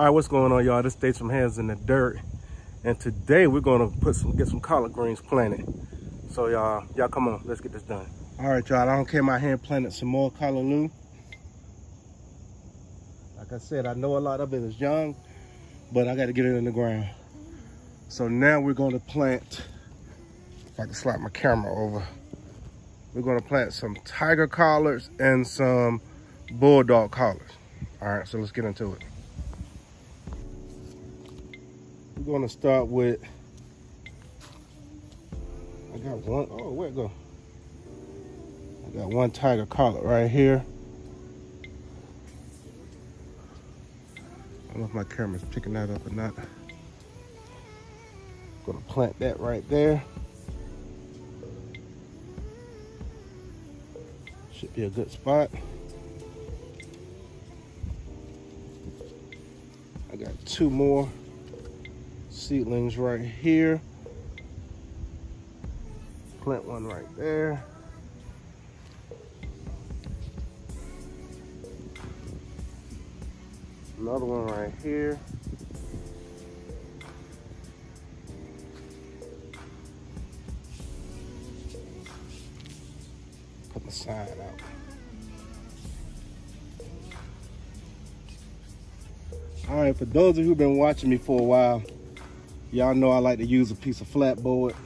All right, what's going on, y'all? This Dates from Hands in the Dirt. And today we're gonna put some get some collard greens planted. So y'all, y'all come on, let's get this done. All right, y'all, I don't care out hand and planted some more callaloo. Like I said, I know a lot of it is young, but I gotta get it in the ground. So now we're gonna plant, if I can slide my camera over, we're gonna plant some tiger collards and some bulldog collards. All right, so let's get into it. We're gonna start with, I got one, oh, where it go? I got one tiger collard right here. I don't know if my camera's picking that up or not. Gonna plant that right there. Should be a good spot. I got two more seedlings right here. Plant one right there. Another one right here. Put the sign out. All right, for those of you who've been watching me for a while, Y'all know I like to use a piece of flatboard.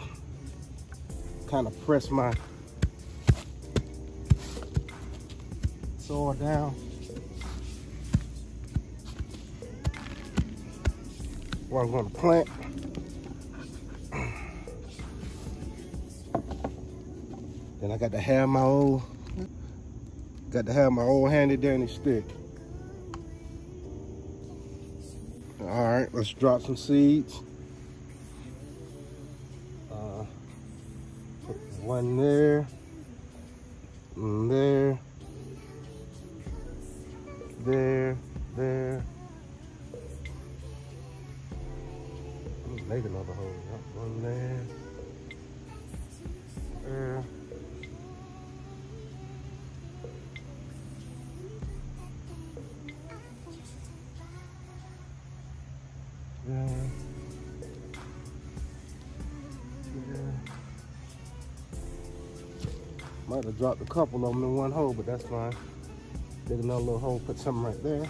Kind of press my soil down. Where I'm gonna plant. Then I got to have my old, got to have my old handy dandy stick. All right, let's drop some seeds. One there. And there. There. There. Make another hole. One there. There. Might have dropped a couple of them in one hole, but that's fine. Dig another little hole, put something right there.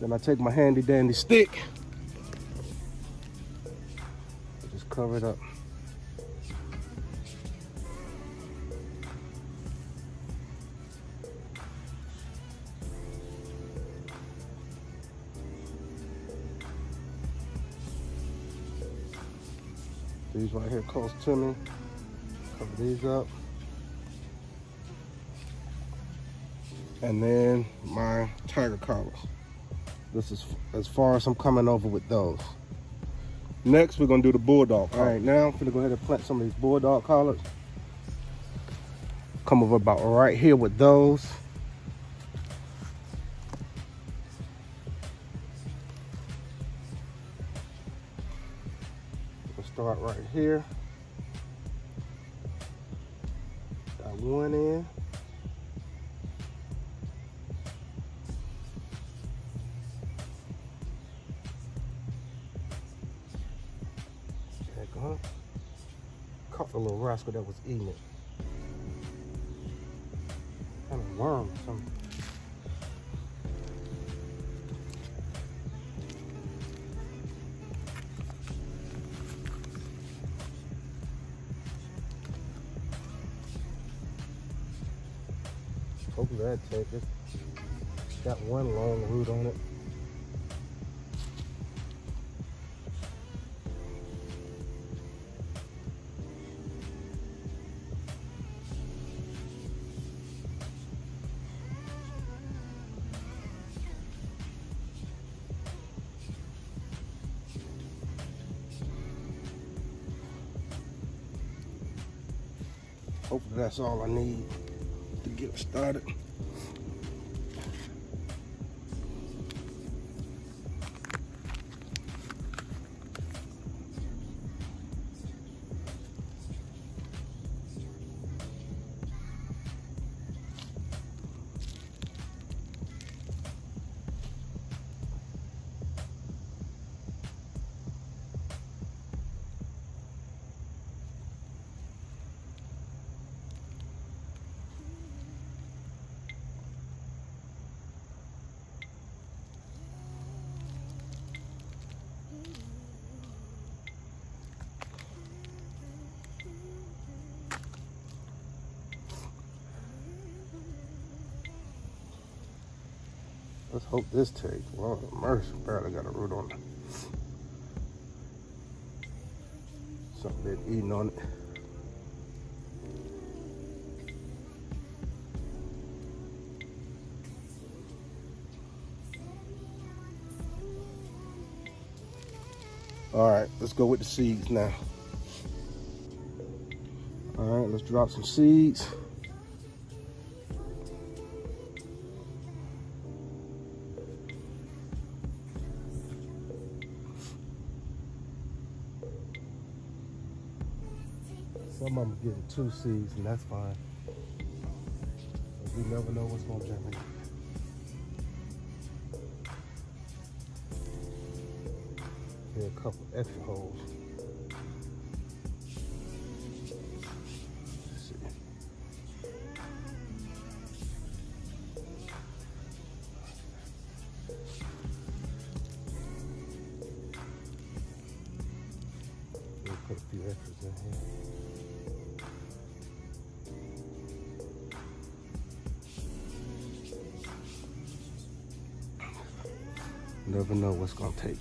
Then I take my handy dandy stick. Just cover it up. These right here close to me. Cover these up. And then my tiger collards. This is as far as I'm coming over with those. Next, we're gonna do the bulldog. All right, now I'm gonna go ahead and plant some of these bulldog collards. Come over about right here with those. We'll start right here. Got one in. The little rascal that was eating it. Kind of worm or something. Hopefully that take it. Got one long root on it. Hopefully that's all I need to get started. Let's hope this takes. Of mercy, barely got a root on it. Something eating on it. All right, let's go with the seeds now. All right, let's drop some seeds. Some of them getting two seeds, and that's fine. But we never know what's gonna germinate. Here a couple extra holes. Never know what's gonna take.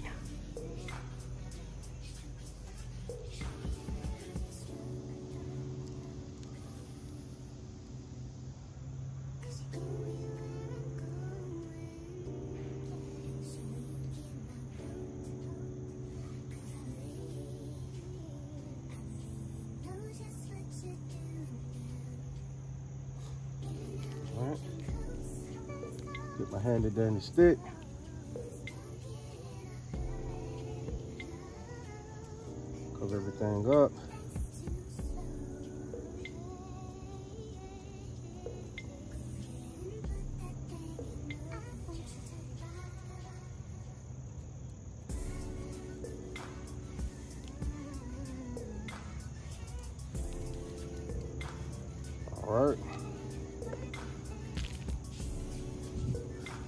All right. Get my handy dandy stick.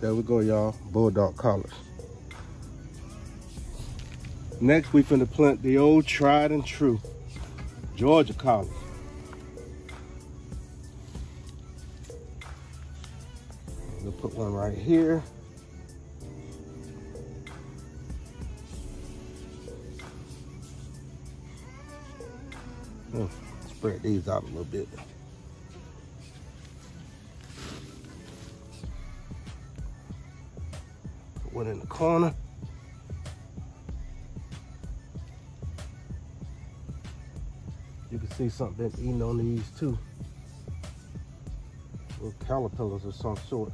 There we go, y'all. Bulldog collards. Next, we finna plant the old tried and true Georgia collards. We'll put one right here. Hmm, Spread these out a little bit. One in the corner. You can see something eating on these too. Little caterpillars of some sort.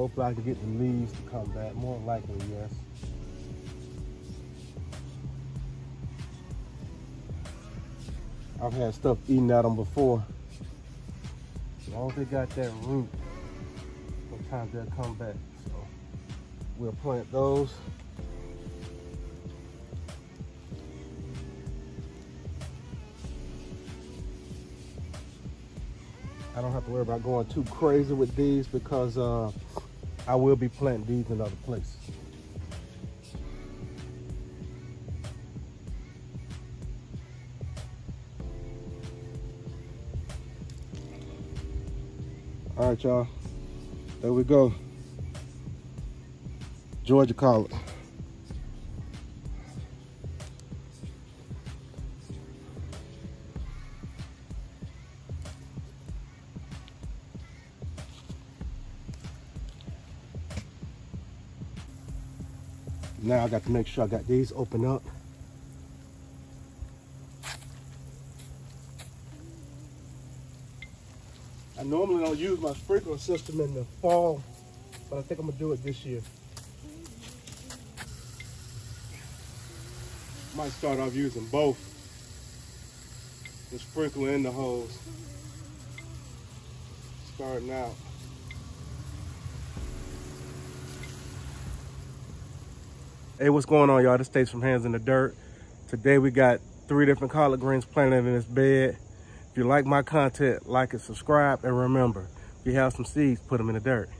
Hopefully I can get the leaves to come back. More likely, yes. I've had stuff eating at them before. As long as they got that root, sometimes they'll come back. So we'll plant those. I don't have to worry about going too crazy with these because uh, I will be planting these in other places. All right, y'all. There we go. Georgia collard. Now I got to make sure I got these open up. I normally don't use my sprinkler system in the fall, but I think I'm gonna do it this year. Might start off using both, the sprinkler and the hose. Starting out. Hey, what's going on, y'all? This Stacey from Hands in the Dirt. Today we got three different collard greens planted in this bed. If you like my content, like and subscribe. And remember, if you have some seeds, put them in the dirt.